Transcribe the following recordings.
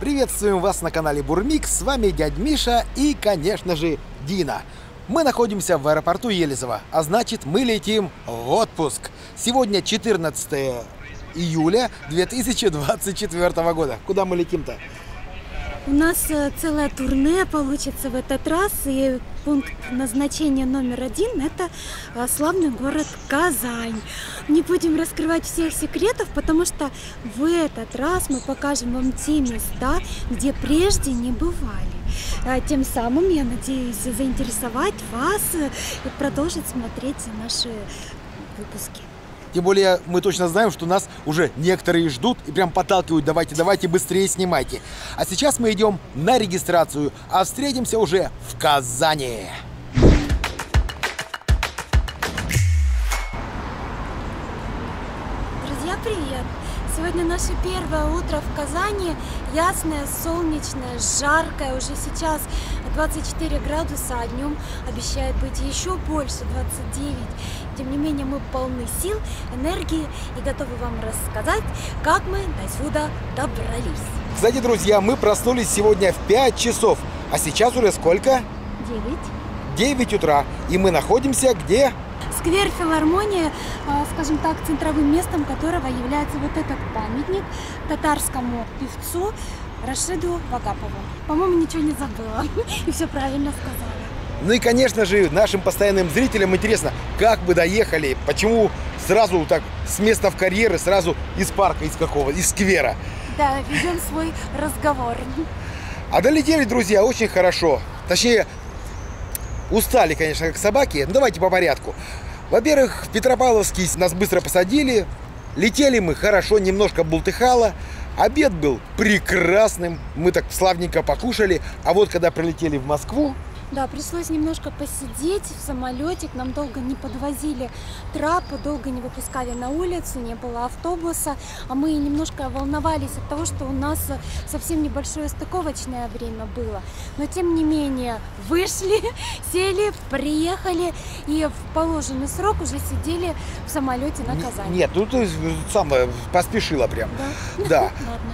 Приветствуем вас на канале Бурмикс. С вами дядь Миша и, конечно же, Дина. Мы находимся в аэропорту Елизово, а значит мы летим в отпуск. Сегодня 14 июля 2024 года. Куда мы летим-то? У нас э, целое турне получится в этот раз, и пункт назначения номер один – это э, славный город Казань. Не будем раскрывать всех секретов, потому что в этот раз мы покажем вам те места, где прежде не бывали. А Тем самым, я надеюсь, заинтересовать вас э, и продолжить смотреть наши выпуски. Тем более мы точно знаем, что нас уже некоторые ждут и прям подталкивают, давайте, давайте, быстрее снимайте. А сейчас мы идем на регистрацию, а встретимся уже в Казани. Друзья, привет! Сегодня наше первое утро в Казани. Ясное, солнечное, жаркое. Уже сейчас 24 градуса, а днем обещает быть еще больше, 29. Тем не менее, мы полны сил, энергии и готовы вам рассказать, как мы до сюда добрались. Кстати, друзья, мы проснулись сегодня в 5 часов, а сейчас уже сколько? 9. 9 утра, и мы находимся где? Сквер филармонии, а, скажем так, центровым местом которого является вот этот памятник татарскому певцу Рашиду Вагапову. По-моему, ничего не забыла и все правильно сказала. Ну и, конечно же, нашим постоянным зрителям интересно, как вы доехали, почему сразу так с места в карьеры, сразу из парка, из какого, из сквера. Да, ведем свой разговор. А долетели, друзья, очень хорошо. Точнее, устали, конечно, как собаки. Ну, давайте по порядку. Во-первых, в Петропавловский нас быстро посадили. Летели мы хорошо, немножко бултыхало. Обед был прекрасным. Мы так славненько покушали. А вот когда прилетели в Москву, Да, пришлось немножко посидеть в самолете. К нам долго не подвозили трапы, долго не выпускали на улицу, не было автобуса. А мы немножко волновались от того, что у нас совсем небольшое стыковочное время было. Но тем не менее вышли, сели, приехали и в положенный срок уже сидели в самолете на Казань. Нет, ну ты э, поспешила прям. Да? Да. Ладно.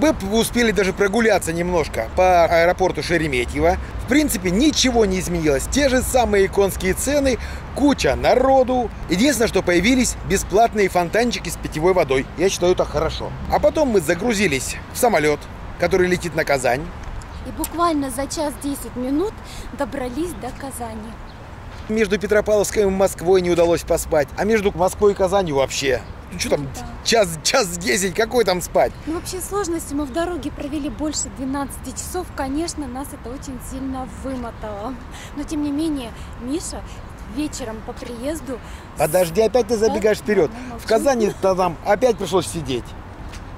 Мы успели даже прогуляться немножко по аэропорту Шереметьево. В принципе, ничего не изменилось. Те же самые конские цены, куча народу. Единственное, что появились бесплатные фонтанчики с питьевой водой. Я считаю, это хорошо. А потом мы загрузились в самолет, который летит на Казань. И буквально за час 10 минут добрались до Казани. Между Петропавловской и Москвой не удалось поспать. А между Москвой и Казанью вообще. Ну что там, Да. час, час 10, какой там спать? Ну, вообще сложности мы в дороге провели больше 12 часов. Конечно, нас это очень сильно вымотало. Но, тем не менее, Миша вечером по приезду... Подожди, опять ты забегаешь Да, вперед. ладно, В. Казани-то нам опять пришлось сидеть.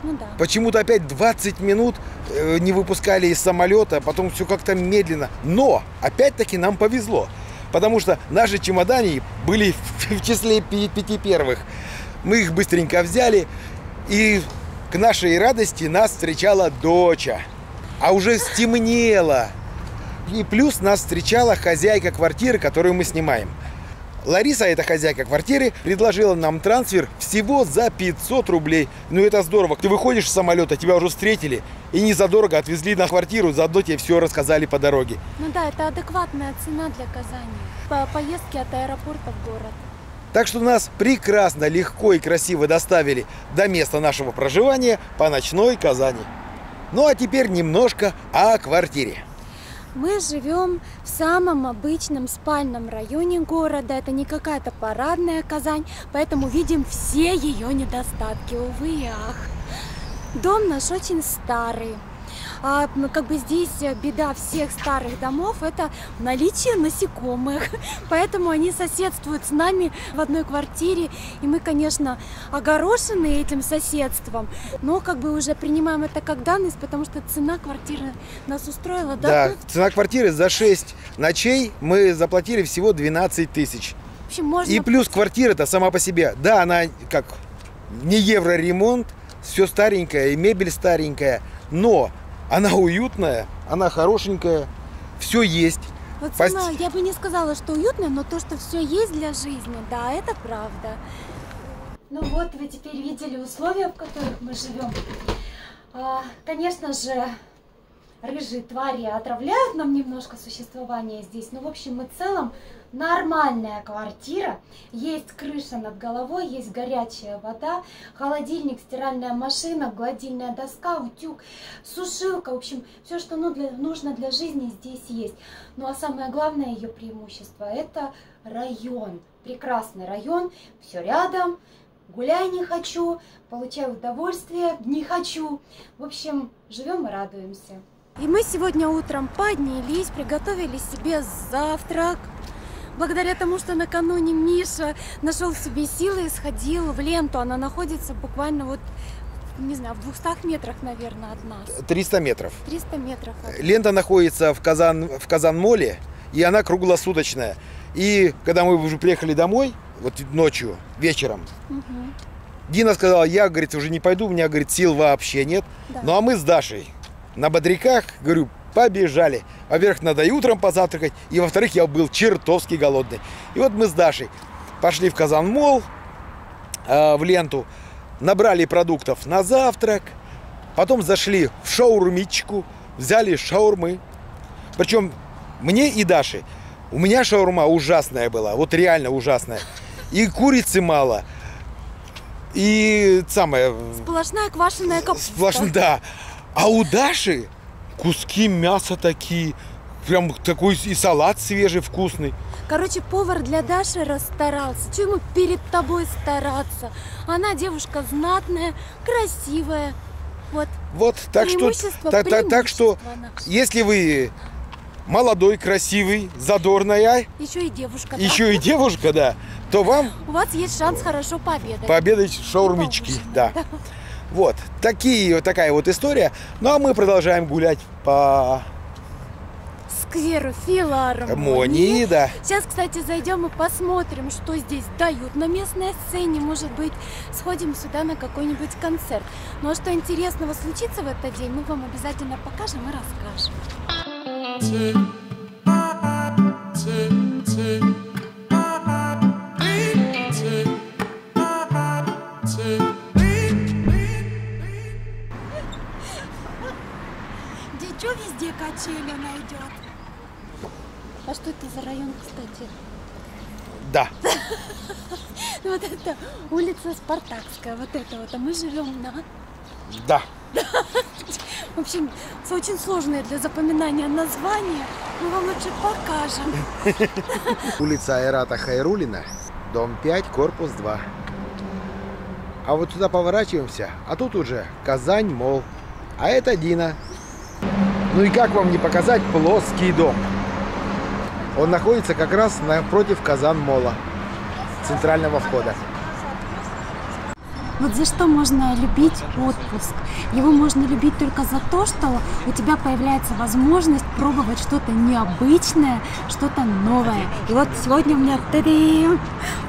Ну да. Почему-то опять 20 минут э, не выпускали из самолета, потом все как-то медленно. Но опять-таки нам повезло, потому что наши чемоданы были в, в числе пяти первых. Мы их быстренько взяли, и к нашей радости нас встречала доча. А уже стемнело. И плюс нас встречала хозяйка квартиры, которую мы снимаем. Лариса, эта хозяйка квартиры, предложила нам трансфер всего за 500 рублей. Ну это здорово. Ты выходишь с самолета, тебя уже встретили и не задорого отвезли на квартиру, заодно тебе все рассказали по дороге. Ну да, это адекватная цена для Казани. По поездке от аэропорта в город. Так что нас прекрасно, легко и красиво доставили до места нашего проживания по ночной Казани. Ну а теперь немножко о квартире. Мы живем в самом обычном спальном районе города. Это не какая-то парадная Казань, поэтому видим все ее недостатки, увы и ах. Дом наш очень старый. А, ну, как бы здесь э, беда всех старых домов – это наличие насекомых. Поэтому они соседствуют с нами в одной квартире. И мы, конечно, огорошены этим соседством, но как бы уже принимаем это как данность, потому что цена квартиры нас устроила. Да, Ну, цена квартиры за 6 ночей мы заплатили всего 12 тысяч. В общем, можно... И плюс квартира-то сама по себе, да, она как не евро ремонт, все старенькое, и мебель старенькая, но она уютная, она хорошенькая, все есть. Вот Пост- цена, я бы не сказала, что уютная, но то, что все есть для жизни, да, это правда. Ну вот, вы теперь видели условия, в которых мы живем. А, конечно же, рыжие твари отравляют нам немножко существование здесь, но в общем и целом нормальная квартира. Есть крыша над головой, есть горячая вода, холодильник, стиральная машина, гладильная доска, утюг, сушилка. В общем, все, что нужно для жизни здесь есть. Ну а самое главное ее преимущество – это район. Прекрасный район, все рядом, гуляй не хочу, получаю удовольствие, не хочу. В общем, живем и радуемся. И мы сегодня утром поднялись, приготовили себе завтрак. Благодаря тому, что накануне Миша нашел в себе силы и сходил в ленту. Она находится буквально вот не знаю, в 200 метрах, наверное, от нас. 300 метров. 300 метров. От... Лента находится в Казан, в Казан-Моле, и она круглосуточная. И когда мы уже приехали домой, вот ночью, вечером, угу. Дина сказала, я, говорит, уже не пойду, у меня, говорит, сил вообще нет. Да. Ну а мы с Дашей на бодряках, говорю, побежали. Во-первых, надо и утром позавтракать, и во-вторых, я был чертовски голодный. И вот мы с Дашей пошли в Казан-Мол, э, в ленту, набрали продуктов на завтрак, потом зашли в шаурмичку, взяли шаурмы. Причем мне и Даше, у меня шаурма ужасная была, вот реально ужасная. И курицы мало, и самое... Сплошная квашеная капуста. Сплошная, да. А у Даши куски мяса такие, прям такой и салат свежий, вкусный. Короче, повар для Даши расстарался. Чего ему перед тобой стараться? Она девушка знатная, красивая. Вот. Вот, так что, так, так, так что, если вы молодой, красивый, задорная. Еще и девушка. Еще и девушка, да. То вам... У вас есть шанс хорошо пообедать. Пообедать шаурмички, да. Вот, такие, такая вот история. Ну, а мы продолжаем гулять по скверу филармонии. да. Сейчас, кстати, зайдем и посмотрим, что здесь дают на местной сцене. Может быть, сходим сюда на какой-нибудь концерт. Ну а что интересного случится в этот день, мы вам обязательно покажем и расскажем. Качели найдет? А что это за район, кстати? Да. Вот это улица Спартакская, вот это вот. А мы живем на... Да. В общем, очень сложное для запоминания название. Мы вам лучше покажем. Улица Айрата Хайрулина, дом 5, корпус 2. А вот сюда поворачиваемся, а тут уже Казань, мол. А это Дина. Ну и как вам не показать плоский дом? Он находится как раз напротив Казан-Мола, центрального входа. Вот за что можно любить отпуск? Его можно любить только за то, что у тебя появляется возможность пробовать что-то необычное, что-то новое. И вот сегодня у меня тарим.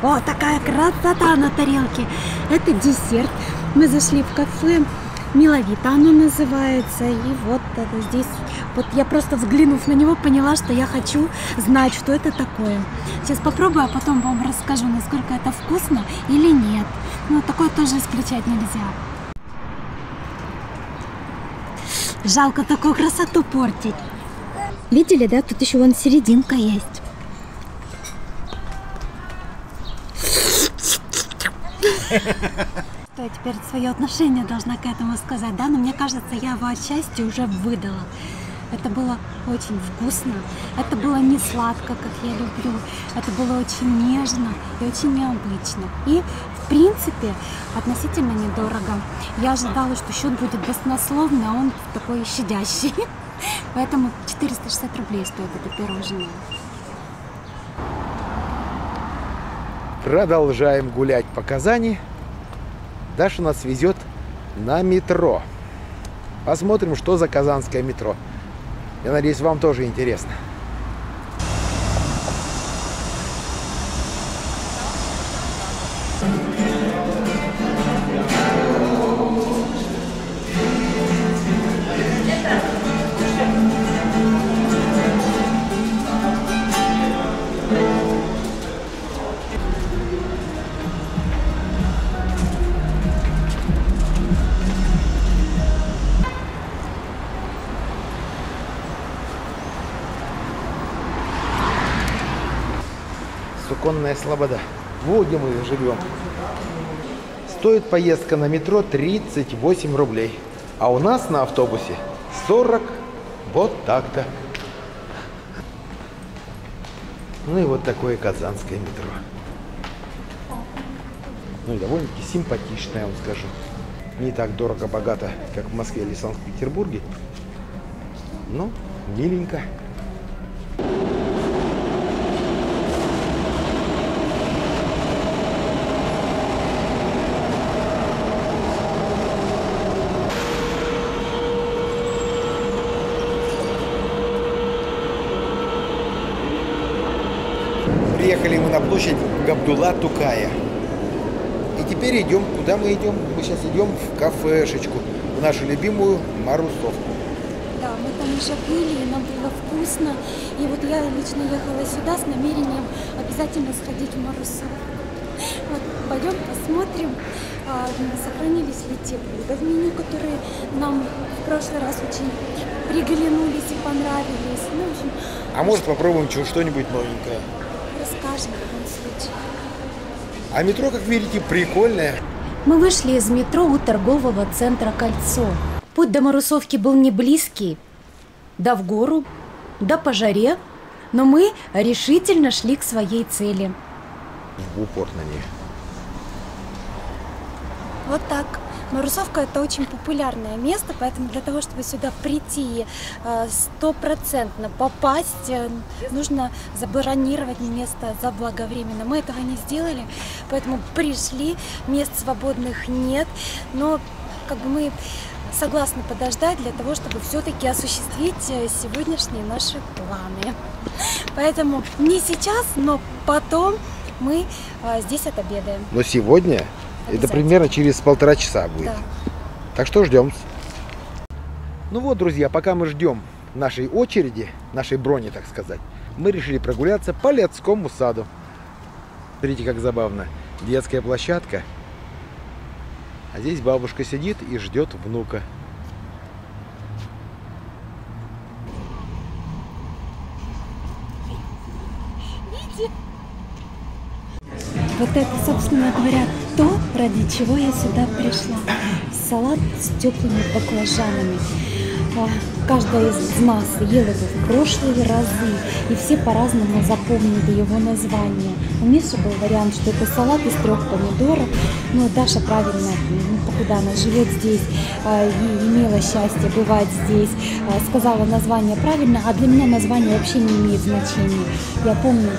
О, такая красота на тарелке. Это десерт. Мы зашли в кафе Миловито оно называется. И вот это здесь, вот я просто взглянув на него, поняла, что я хочу знать, что это такое. Сейчас попробую, а потом вам расскажу, насколько это вкусно или нет. Но такое тоже исключать нельзя. Жалко такую красоту портить. Видели, да? Тут еще вон серединка есть. я теперь свое отношение должна к этому сказать, да, но мне кажется, я его отчасти уже выдала. Это было очень вкусно, это было не сладко, как я люблю, это было очень нежно и очень необычно. И, в принципе, относительно недорого. Я ожидала, что счет будет баснословный, а он такой щадящий. Поэтому 460 рублей стоит это пирожное. Продолжаем гулять по Казани. Даша нас везет на метро. Посмотрим, что за казанское метро. Я надеюсь, вам тоже интересно. Конная слобода. Вот где мы живем. Стоит поездка на метро 38 рублей. А у нас на автобусе 40 вот так-то. Ну и вот такое казанское метро. Ну и довольно-таки симпатичное, я вам скажу. Не так дорого-богато, как в Москве или Санкт-Петербурге. Но миленько. Приехали мы на площадь Габдулла Тукая. И теперь идем, куда мы идем? Мы сейчас идем в кафешечку, в нашу любимую Марусовку. Да, мы там уже были, и нам было вкусно. И вот я лично ехала сюда с намерением обязательно сходить в Марусовку. Вот, пойдем посмотрим, а, сохранились ли те блюда в меню, которые нам в прошлый раз очень приглянулись и понравились. Ну, в общем, А может попробуем что-нибудь новенькое? Расскажем в любом случае. А метро, как видите, прикольное. Мы вышли из метро у торгового центра «Кольцо». Путь до Марусовки был не близкий. Да в гору, да по жаре, но мы решительно шли к своей цели. В упор на ней. Вот так. Марусовка это очень популярное место, поэтому для того, чтобы сюда прийти э, стопроцентно попасть, э, нужно забронировать место заблаговременно. Мы этого не сделали, поэтому пришли, мест свободных нет, но как бы мы согласны подождать для того, чтобы все-таки осуществить э, сегодняшние наши планы. Поэтому не сейчас, но потом мы здесь отобедаем. Но сегодня это примерно через полтора часа будет. Да. Так что ждем. Ну вот, друзья, пока мы ждем нашей очереди, нашей брони, так сказать, мы решили прогуляться по Летскому саду. Смотрите, как забавно. Детская площадка. А здесь бабушка сидит и ждет внука. Вот это, собственно говоря, то, ради чего я сюда пришла. Салат с теплыми баклажанами. А, Каждая из нас ела его в прошлые разы, и все по-разному запомнили его название. У Миши был вариант, что это салат из трех помидоров. Ну, Даша правильно, ну, покуда она живет здесь а, и имела счастье бывать здесь, а, сказала название правильно, а для меня название вообще не имеет значения. Я помню,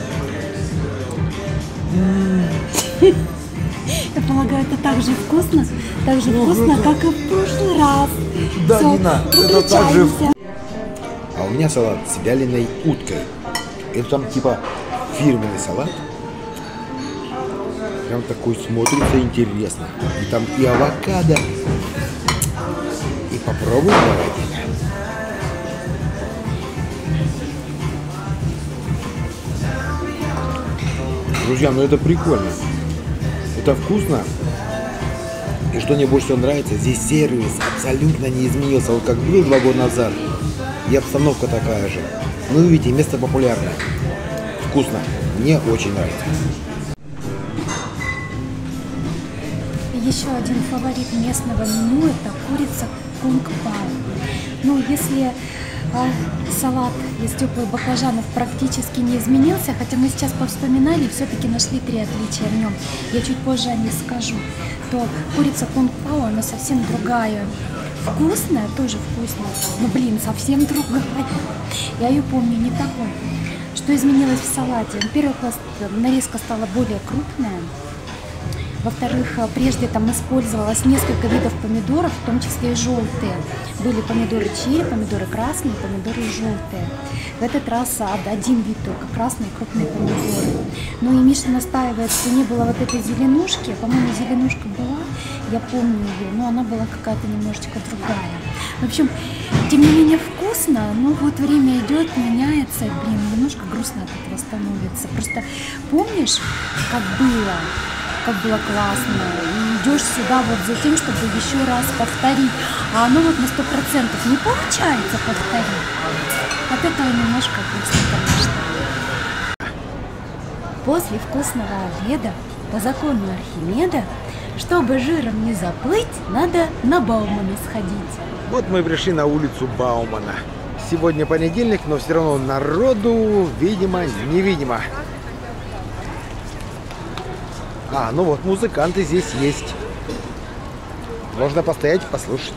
я полагаю, это так же вкусно, так же вкусно, как и в прошлый раз. Да, Всё, Нина, это так же. А у меня салат с вяленой уткой. Это там типа фирменный салат. Прям такой смотрится интересно. И там и авокадо. И попробуем давайте. Друзья, ну это прикольно. Это вкусно. И что мне больше всего нравится, здесь сервис абсолютно не изменился. Вот как был два года назад, и обстановка такая же. Ну, видите, место популярное. Вкусно. Мне очень нравится. Еще один фаворит местного меню – это курица кунг-пау. Ну, если салат из теплых баклажанов практически не изменился, хотя мы сейчас повспоминали и все-таки нашли три отличия в нем. Я чуть позже о них скажу. То курица кунг-пау, она совсем другая. Вкусная, тоже вкусная, но, блин, совсем другая. Я ее помню не такой. Что изменилось в салате? Во-первых, нарезка стала более крупная. Во-вторых, а, прежде там использовалось несколько видов помидоров, в том числе и желтые. Были помидоры черри, помидоры красные, помидоры желтые. В этот раз один вид только, красные крупные помидоры. Ну и Миша настаивает, что не было вот этой зеленушки. По-моему, зеленушка была, я помню ее, но она была какая-то немножечко другая. В общем, тем не менее вкусно, но вот время идет, меняется, блин, немножко грустно от этого становится. Просто помнишь, как было? Как было классно. И идешь сюда вот за тем, чтобы еще раз повторить. А оно вот на сто процентов не получается повторить. От этого немножко грустно, конечно. после вкусного обеда по закону Архимеда, чтобы жиром не заплыть, надо на Баумана сходить. Вот мы пришли на улицу Баумана. Сегодня понедельник, но все равно народу, видимо, невидимо. А, ну вот, музыканты здесь есть. Можно постоять, послушать.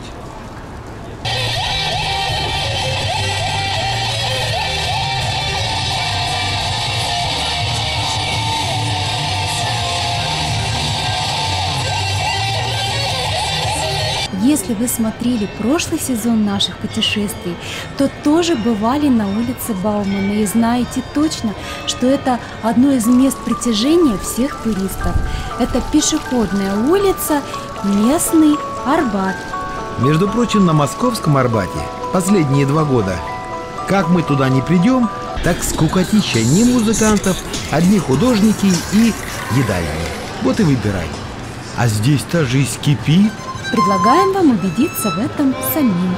Если вы смотрели прошлый сезон наших путешествий, то тоже бывали на улице Баумана и знаете точно, что это одно из мест притяжения всех туристов. Это пешеходная улица, местный Арбат. Между прочим, на московском Арбате последние два года. Как мы туда не придем, так скукотища ни музыкантов, одни художники и едальни. Вот и выбирай. А здесь-то жизнь кипит. Предлагаем вам убедиться в этом самим.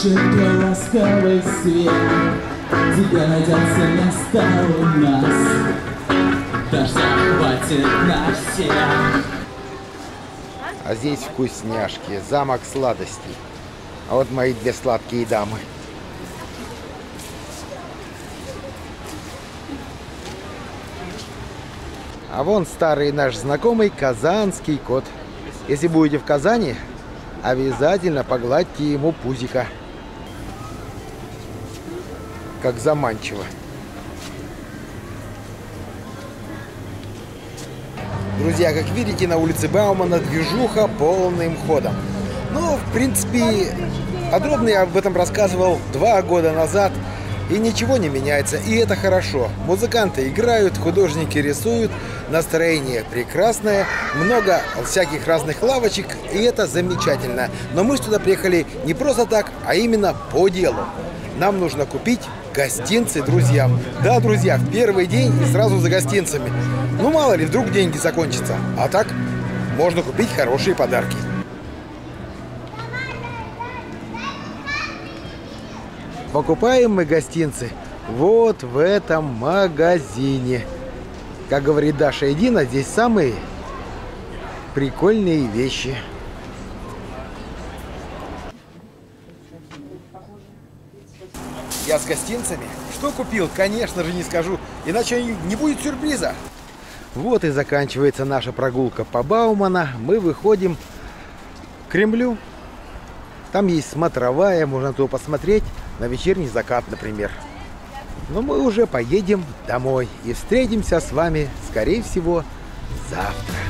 Твой ласковый свет Тебе найдется место у нас Дождя хватит на всех А здесь вкусняшки, замок сладостей. А вот мои две сладкие дамы. А вон старый наш знакомый казанский кот. Если будете в Казани, обязательно погладьте ему пузика. Как заманчиво. Друзья, как видите, на улице Баумана движуха полным ходом. Ну, в принципе, подробно я об этом рассказывал два года назад, и ничего не меняется, и это хорошо. Музыканты играют, художники рисуют, настроение прекрасное, много всяких разных лавочек, и это замечательно. Но мы сюда приехали не просто так, а именно по делу. Нам нужно купить гостинцы друзьям. Да, друзья, в первый день и сразу за гостинцами. Ну, мало ли, вдруг деньги закончатся. А так, можно купить хорошие подарки. Покупаем мы гостинцы вот в этом магазине. Как говорит Даша и Дина, здесь самые прикольные вещи. Я с гостинцами? Что купил? Конечно же не скажу, иначе не будет сюрприза. Вот и заканчивается наша прогулка по Баумана. Мы выходим к Кремлю. Там есть смотровая, можно туда посмотреть на вечерний закат, например. Но мы уже поедем домой и встретимся с вами, скорее всего, завтра.